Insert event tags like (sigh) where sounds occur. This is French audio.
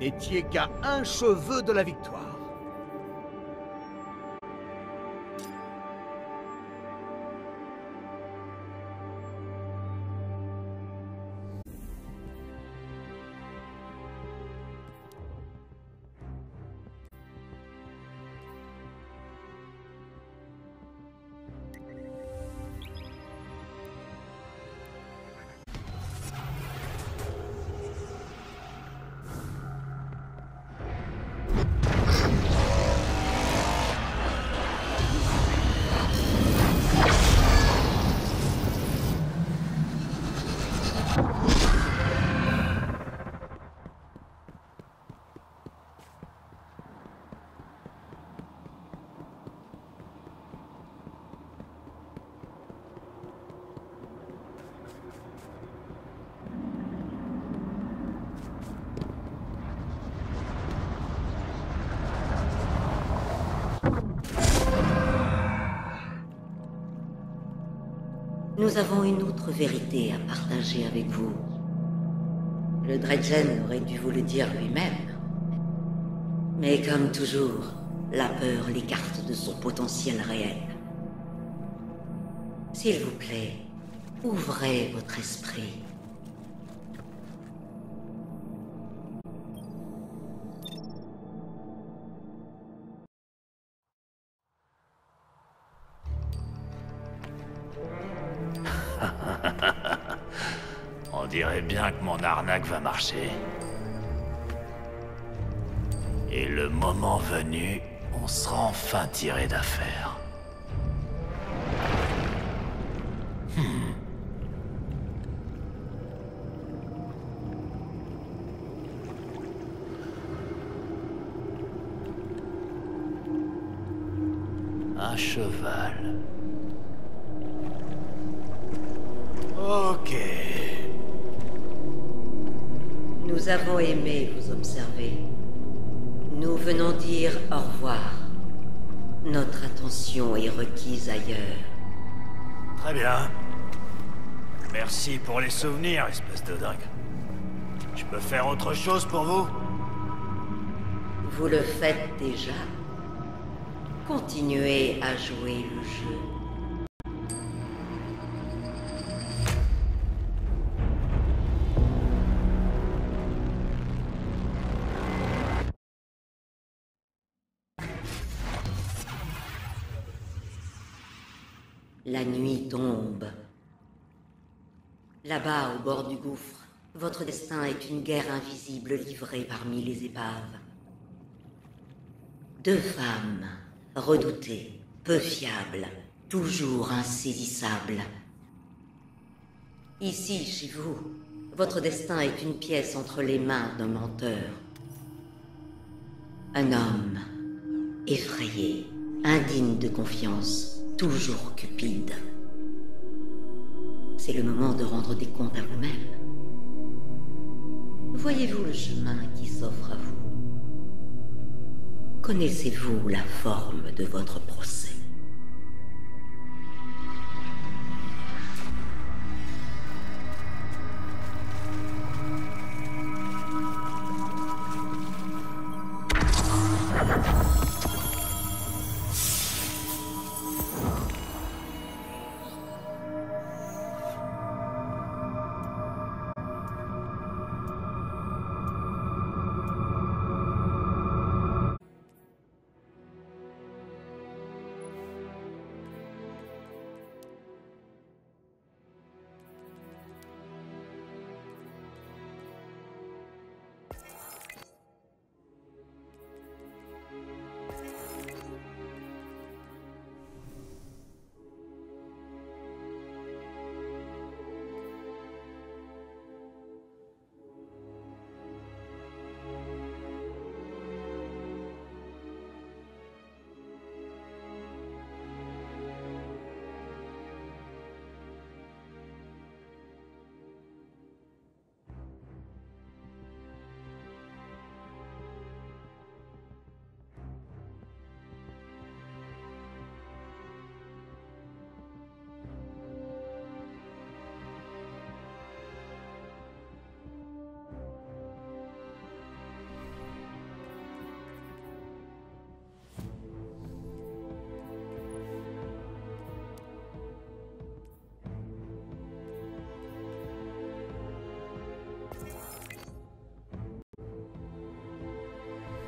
n'étiez qu'à un cheveu de la victoire. Nous avons une autre vérité à partager avec vous. Le Dredgen aurait dû vous le dire lui-même. Mais comme toujours, la peur l'écarte de son potentiel réel. S'il vous plaît, ouvrez votre esprit. (laughs) On dirait bien que mon arnaque va marcher. Et le moment venu, on sera enfin tiré d'affaire. Hmm. Un cheval. Ok. Nous avons aimé vous observer. Nous venons dire au revoir. Notre attention est requise ailleurs. Très bien. Merci pour les souvenirs, espèce de dingue. Je peux faire autre chose pour vous? Vous le faites déjà? Continuez à jouer le jeu. La nuit tombe. Là-bas, au bord du gouffre, votre destin est une guerre invisible livrée parmi les épaves. Deux femmes, redoutées, peu fiables, toujours insaisissables. Ici, chez vous, votre destin est une pièce entre les mains d'un menteur. Un homme, effrayé, indigne de confiance, toujours cupide. C'est le moment de rendre des comptes à vous-même. Voyez-vous le chemin qui s'offre à vous? Connaissez-vous la forme de votre procès?